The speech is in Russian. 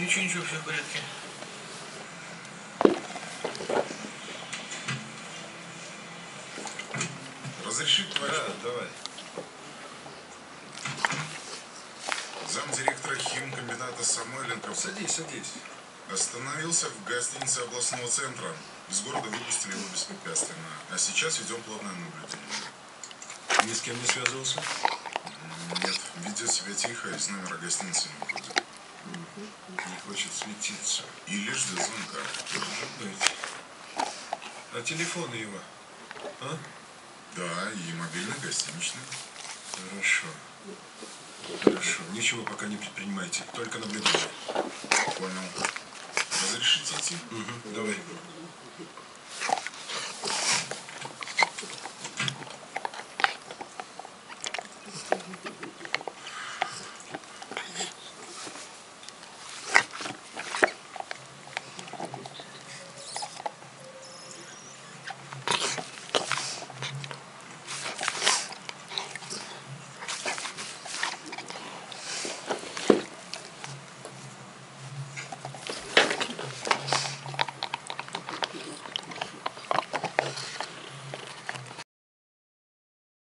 Ничего, ничего, все в порядке. Разрешить, товарищ? Да, давай. Замдиректора химкомбината Самойленко Садись, садись. остановился в гостинице областного центра. Из города выпустили его беспрепятственно. А сейчас ведем плотное наблюдение. Ни с кем не связывался? Нет, ведет себя тихо, из номера гостиницы не не хочет светиться. Или ждет звонка. Может быть. А телефон его? А? Да, и мобильный, гостиничный. Хорошо. Хорошо. Ничего пока не предпринимайте. Только наблюдайте. Понял. Разрешите идти? Угу. Давай.